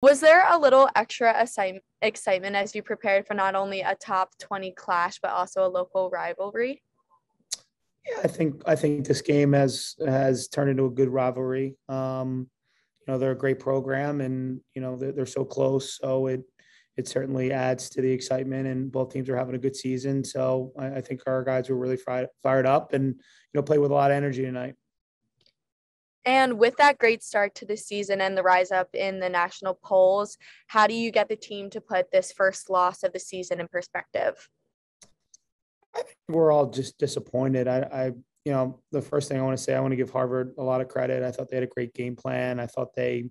Was there a little extra assi- excitement as you prepared for not only a top 20 clash, but also a local rivalry? Yeah, I think I think this game has has turned into a good rivalry. Um, you know, they're a great program, and you know they're, they're so close. So it it certainly adds to the excitement, and both teams are having a good season. So I, think our guys were really fired fired up, and you know, play with a lot of energy tonight. And with that great start to the season and the rise up in the national polls, how do you get the team to put this first loss of the season in perspective? we're all just disappointed. I, I, you know, the first thing I want to say, I want to give Harvard a lot of credit. I thought they had a great game plan. I thought they,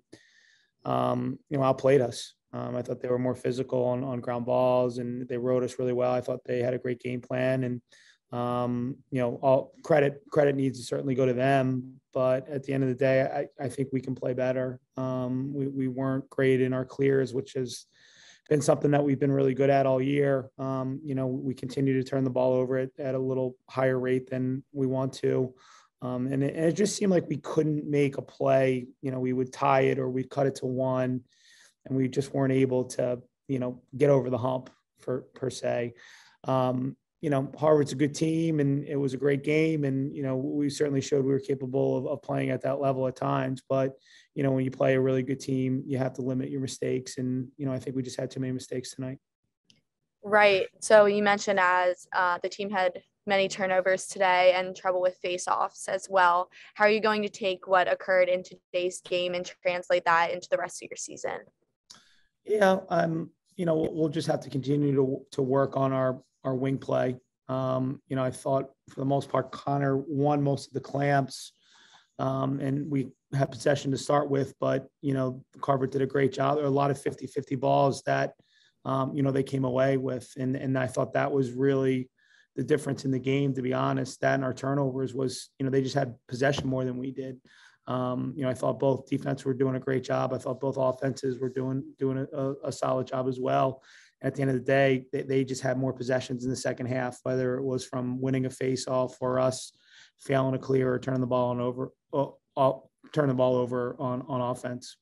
um, you know, outplayed us. Um, I thought they were more physical on, on ground balls and they rode us really well. I thought they had a great game plan and, um, you know, all credit, credit needs to certainly go to them. But at the end of the day, I, I think we can play better. Um, we, we weren't great in our clears, which has been something that we've been really good at all year. Um, you know, we continue to turn the ball over at, at a little higher rate than we want to. Um, and, it, and, it, just seemed like we couldn't make a play. You know, we would tie it or we'd cut it to one, and we just weren't able to, you know, get over the hump for per se. Um, you know, Harvard's a good team and it was a great game. And, you know, we certainly showed we were capable of, of, playing at that level at times. But, you know, when you play a really good team, you have to limit your mistakes. And, you know, I think we just had too many mistakes tonight. Right. So you mentioned as uh, the team had many turnovers today and trouble with face-offs as well. How are you going to take what occurred in today's game and translate that into the rest of your season? Yeah, um, you know, we'll just have to continue to to work on our our wing play. Um, you know, I thought for the most part, Connor won most of the clamps, um, and we had possession to start with. But you know, Harvard did a great job. There are a lot of 50-50 balls that um, you know they came away with, and and I thought that was really the difference in the game. To be honest, that and our turnovers was you know they just had possession more than we did. Um, you know, I thought both defense were doing a great job. I thought both offenses were doing doing a, a solid job as well at the end of the day, they, they just had more possessions in the second half, whether it was from winning a face-off or us failing a clear or turning the ball on over, uh, turn the ball over on on offense.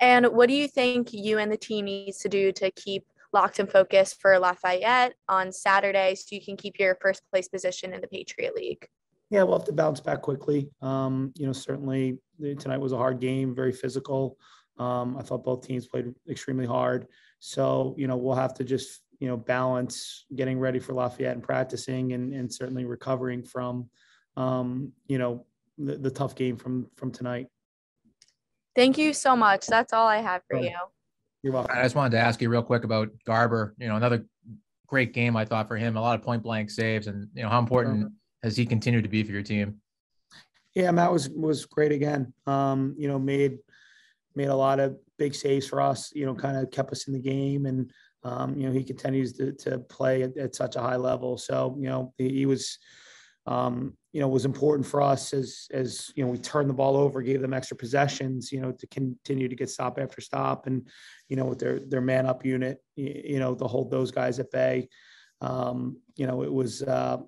And what do you think you and the team needs to do to keep locked and focused for Lafayette on Saturday so you can keep your first place position in the Patriot League? Yeah, we'll have to bounce back quickly. Um, you know, certainly tonight was a hard game, very physical. Um, I thought both teams played extremely hard. So, you know, we'll have to just, you know, balance getting ready for Lafayette and practicing and, and certainly recovering from, um, you know, the, the tough game from, from tonight. Thank you so much. That's all I have for you. You're welcome. I just wanted to ask you real quick about Garber, you know, another great game I thought for him, a lot of point blank saves and, you know, how important sure. has he continued to be for your team? Yeah, Matt was, was great again. Um, you know, made, made a lot of big saves for us, you know, kind of kept us in the game. And, um, you know, he continues to, to play at, at, such a high level. So, you know, he, he was, um, you know, was important for us as, as, you know, we turned the ball over, gave them extra possessions, you know, to continue to get stop after stop. And, you know, with their, their man up unit, you, know, to hold those guys at bay. Um, you know, it was, uh,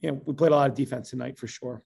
you know, we played a lot of defense tonight for sure.